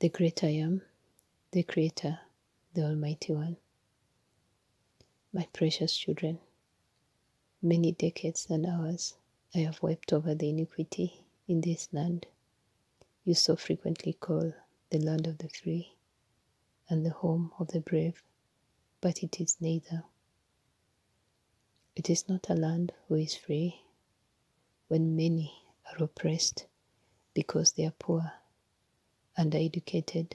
the great I am, the Creator, the Almighty One. My precious children, many decades and hours I have wept over the iniquity in this land you so frequently call the land of the free and the home of the brave, but it is neither. It is not a land who is free when many are oppressed because they are poor, undereducated,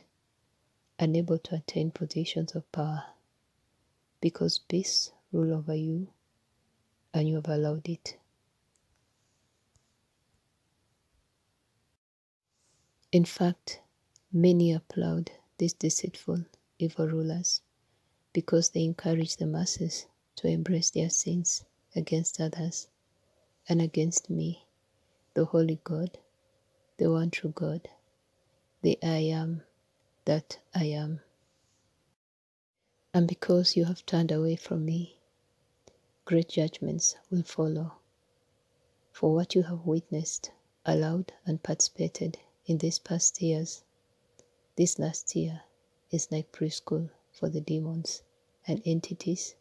unable to attain positions of power, because beasts rule over you and you have allowed it. In fact, many applaud these deceitful, evil rulers because they encourage the masses to embrace their sins against others and against me, the Holy God, the one true God, the I am that I am. And because you have turned away from me, great judgments will follow. For what you have witnessed, allowed, and participated in these past years, this last year is like preschool for the demons and entities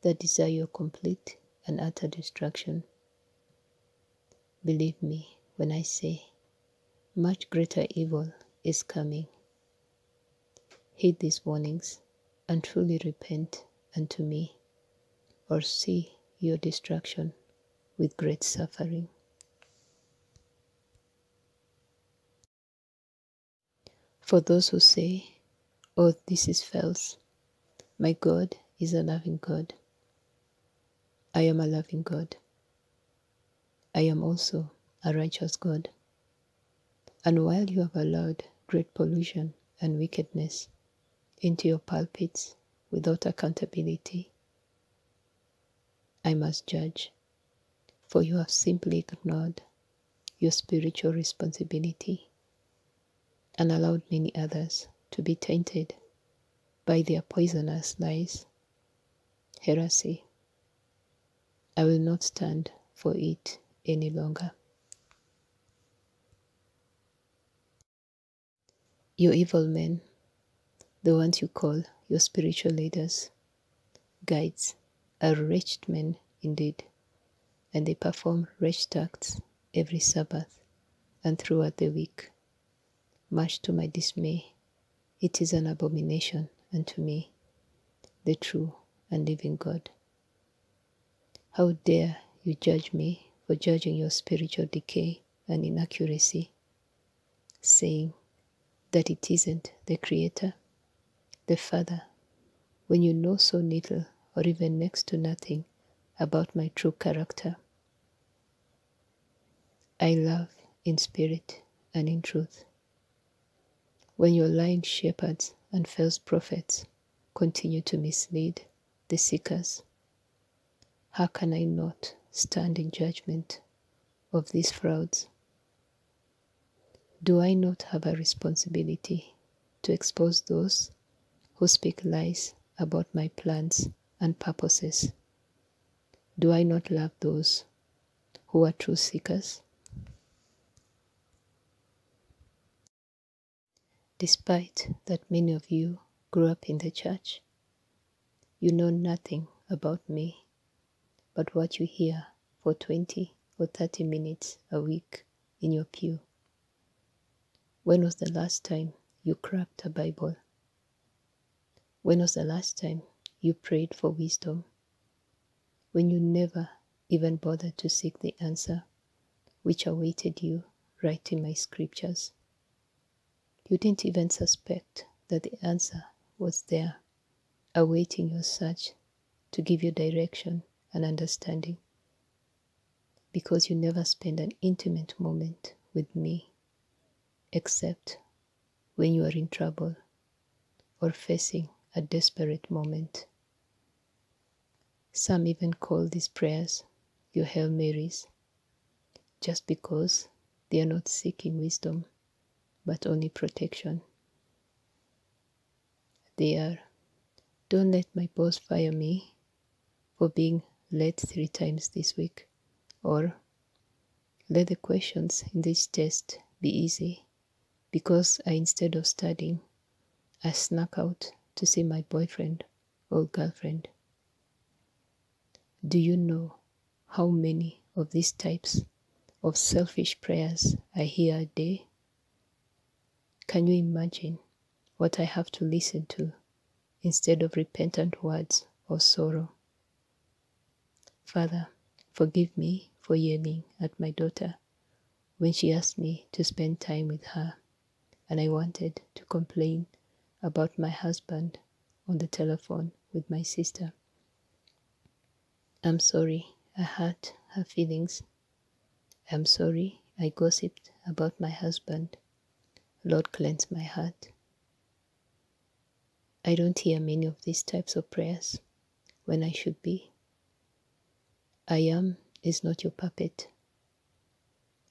that desire your complete and utter destruction. Believe me when I say, much greater evil is coming. Heed these warnings and truly repent unto me, or see your destruction with great suffering. For those who say, Oh, this is false, my God is a loving God. I am a loving God. I am also a righteous God. And while you have allowed great pollution and wickedness into your pulpits without accountability, I must judge, for you have simply ignored your spiritual responsibility and allowed many others to be tainted by their poisonous lies, heresy. I will not stand for it any longer. You evil men, the ones you call your spiritual leaders, guides, are wretched men indeed, and they perform wretched acts every Sabbath and throughout the week much to my dismay. It is an abomination unto me, the true and living God. How dare you judge me for judging your spiritual decay and inaccuracy, saying that it isn't the Creator, the Father, when you know so little or even next to nothing about my true character. I love in spirit and in truth when your lying shepherds and false prophets continue to mislead the seekers? How can I not stand in judgment of these frauds? Do I not have a responsibility to expose those who speak lies about my plans and purposes? Do I not love those who are true seekers? Despite that many of you grew up in the church, you know nothing about me but what you hear for 20 or 30 minutes a week in your pew. When was the last time you cracked a Bible? When was the last time you prayed for wisdom? When you never even bothered to seek the answer which awaited you right in my scriptures. You didn't even suspect that the answer was there, awaiting your search to give you direction and understanding. Because you never spend an intimate moment with me, except when you are in trouble or facing a desperate moment. Some even call these prayers your Hail Marys, just because they are not seeking wisdom but only protection. They are, don't let my boss fire me for being late three times this week, or let the questions in this test be easy because I, instead of studying, I snuck out to see my boyfriend or girlfriend. Do you know how many of these types of selfish prayers I hear a day? Can you imagine what I have to listen to instead of repentant words or sorrow? Father, forgive me for yelling at my daughter when she asked me to spend time with her and I wanted to complain about my husband on the telephone with my sister. I'm sorry I hurt her feelings. I'm sorry I gossiped about my husband. Lord, cleanse my heart. I don't hear many of these types of prayers when I should be. I am is not your puppet.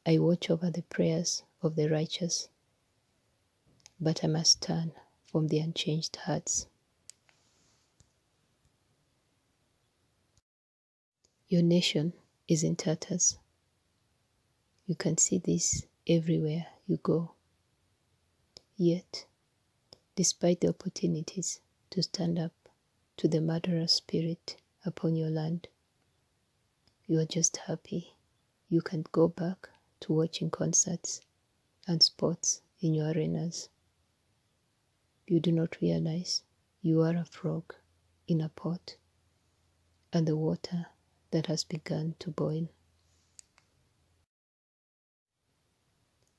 I watch over the prayers of the righteous, but I must turn from the unchanged hearts. Your nation is in tatters. You can see this everywhere you go. Yet, despite the opportunities to stand up to the murderous spirit upon your land, you are just happy you can go back to watching concerts and sports in your arenas. You do not realize you are a frog in a pot and the water that has begun to boil.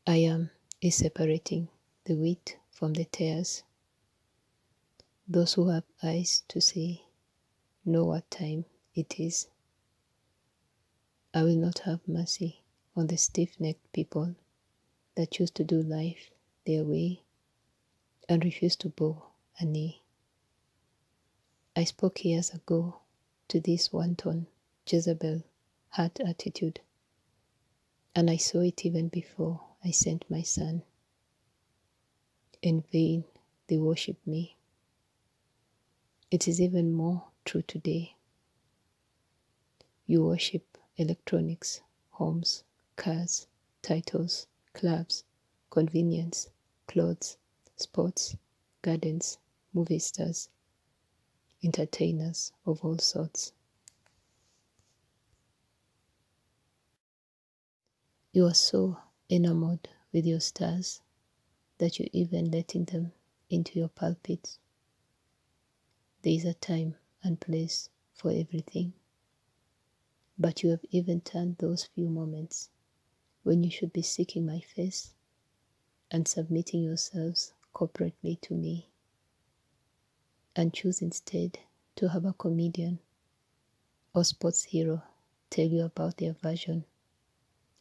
I am is separating the wheat from the tares. Those who have eyes to see know what time it is. I will not have mercy on the stiff necked people that choose to do life their way and refuse to bow a knee. I spoke years ago to this wanton Jezebel heart attitude, and I saw it even before I sent my son. In vain they worship me. It is even more true today. You worship electronics, homes, cars, titles, clubs, convenience, clothes, sports, gardens, movie stars, entertainers of all sorts. You are so enamored with your stars that you even letting them into your pulpit. There is a time and place for everything. But you have even turned those few moments when you should be seeking my face and submitting yourselves corporately to me, and choose instead to have a comedian or sports hero tell you about their version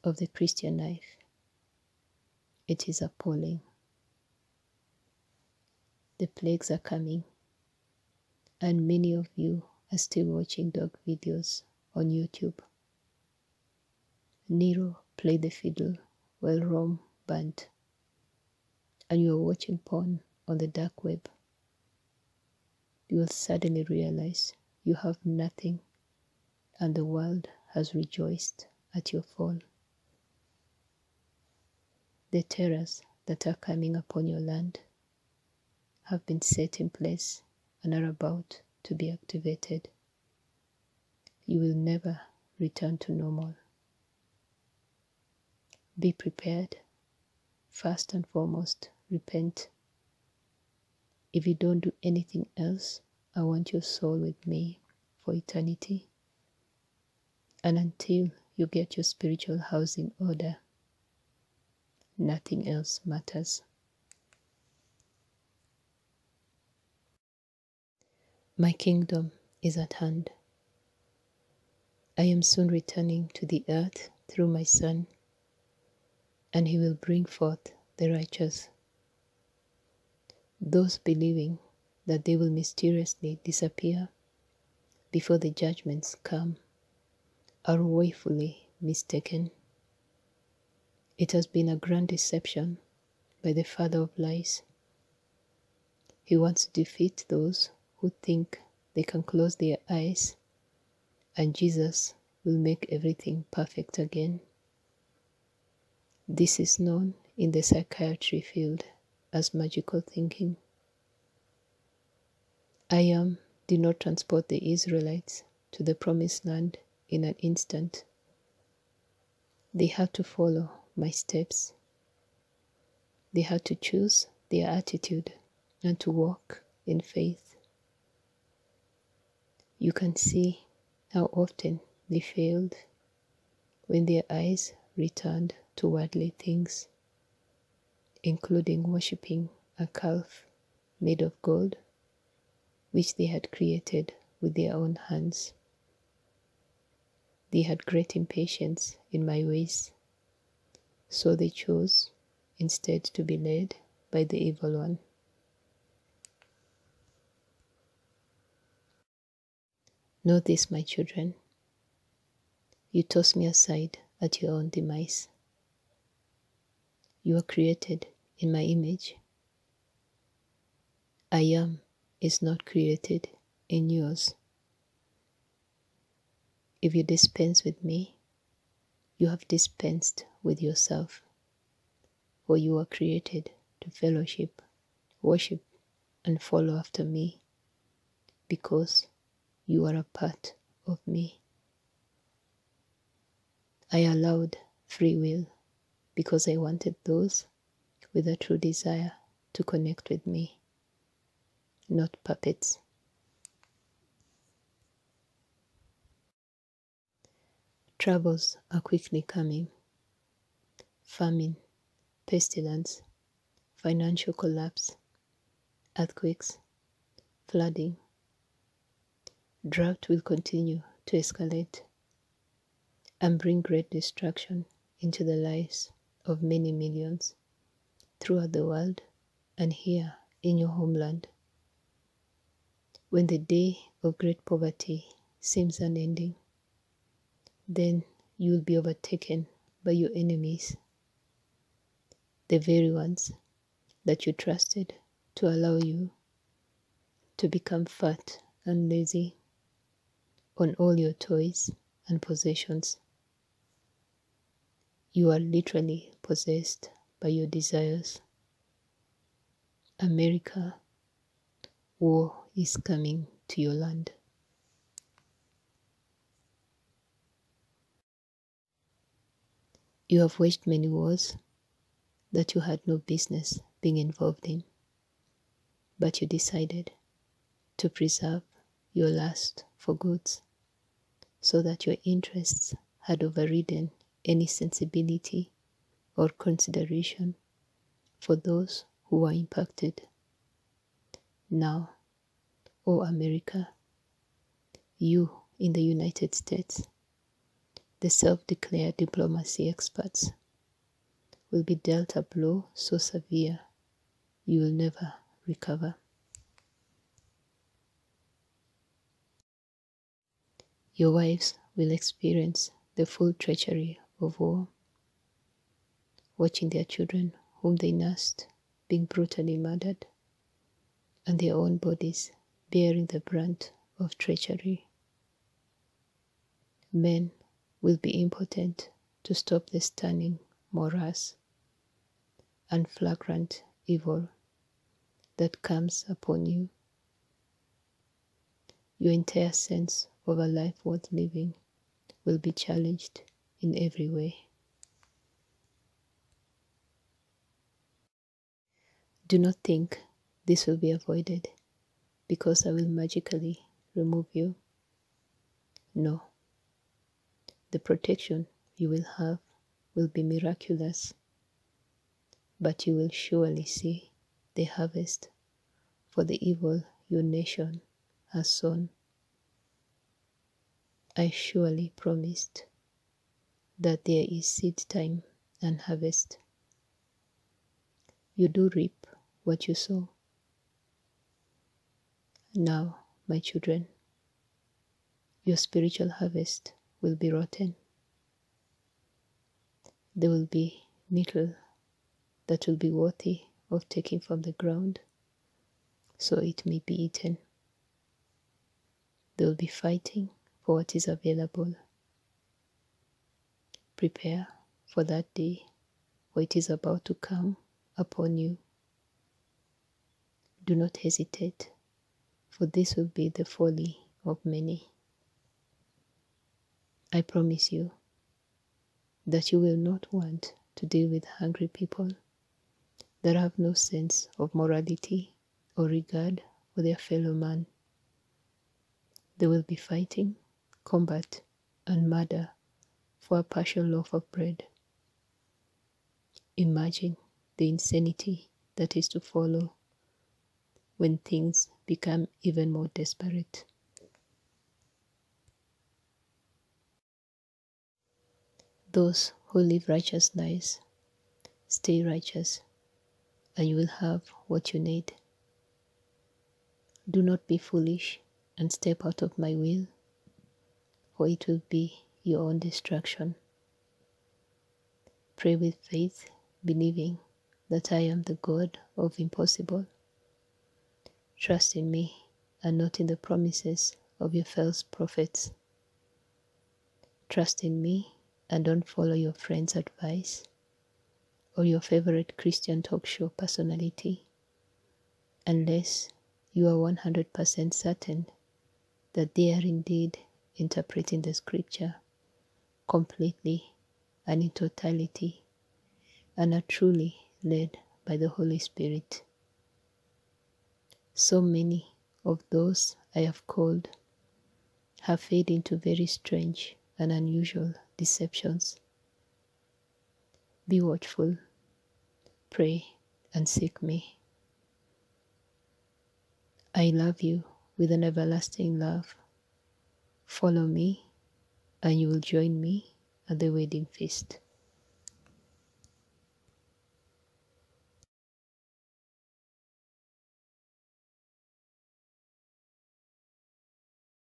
of the Christian life. It is appalling. The plagues are coming, and many of you are still watching dog videos on YouTube. Nero played the fiddle while Rome burnt, and you are watching porn on the dark web. You will suddenly realize you have nothing, and the world has rejoiced at your fall the terrors that are coming upon your land have been set in place and are about to be activated. You will never return to normal. Be prepared. First and foremost, repent. If you don't do anything else, I want your soul with me for eternity. And until you get your spiritual house in order, nothing else matters. My kingdom is at hand. I am soon returning to the earth through my Son, and he will bring forth the righteous. Those believing that they will mysteriously disappear before the judgments come are woefully mistaken. It has been a grand deception by the father of lies. He wants to defeat those who think they can close their eyes and Jesus will make everything perfect again. This is known in the psychiatry field as magical thinking. I am did not transport the Israelites to the promised land in an instant. They had to follow my steps. They had to choose their attitude and to walk in faith. You can see how often they failed when their eyes returned to worldly things, including worshipping a calf made of gold, which they had created with their own hands. They had great impatience in my ways, so they chose instead to be led by the evil one. Know this, my children. You toss me aside at your own demise. You are created in my image. I am is not created in yours. If you dispense with me, you have dispensed with yourself, for you are created to fellowship, worship, and follow after me, because you are a part of me. I allowed free will because I wanted those with a true desire to connect with me, not puppets. Troubles are quickly coming. Famine, pestilence, financial collapse, earthquakes, flooding, drought will continue to escalate and bring great destruction into the lives of many millions throughout the world and here in your homeland. When the day of great poverty seems unending, then you will be overtaken by your enemies, the very ones that you trusted to allow you to become fat and lazy on all your toys and possessions. You are literally possessed by your desires. America, war is coming to your land. You have waged many wars that you had no business being involved in, but you decided to preserve your lust for goods so that your interests had overridden any sensibility or consideration for those who are impacted. Now, O oh America, you in the United States, the self declared diplomacy experts, will be dealt a blow so severe you will never recover. Your wives will experience the full treachery of war, watching their children whom they nursed being brutally murdered, and their own bodies bearing the brunt of treachery. Men will be impotent to stop the stunning morass and flagrant evil that comes upon you. Your entire sense of a life worth living will be challenged in every way. Do not think this will be avoided because I will magically remove you. No. The protection you will have will be miraculous, but you will surely see the harvest for the evil your nation has sown. I surely promised that there is seed time and harvest. You do reap what you sow. Now, my children, your spiritual harvest will be rotten. There will be little that will be worthy of taking from the ground, so it may be eaten. There will be fighting for what is available. Prepare for that day for it is about to come upon you. Do not hesitate, for this will be the folly of many. I promise you that you will not want to deal with hungry people that have no sense of morality or regard for their fellow man. They will be fighting, combat, and murder for a partial loaf of bread. Imagine the insanity that is to follow when things become even more desperate. Those who live righteous lives stay righteous, and you will have what you need. Do not be foolish and step out of my will, for it will be your own destruction. Pray with faith, believing that I am the God of impossible. Trust in me and not in the promises of your false prophets. Trust in me and don't follow your friend's advice or your favorite Christian talk show personality unless you are 100% certain that they are indeed interpreting the scripture completely and in totality and are truly led by the Holy Spirit. So many of those I have called have faded into very strange and unusual deceptions. Be watchful, pray, and seek me. I love you with an everlasting love. Follow me, and you will join me at the wedding feast.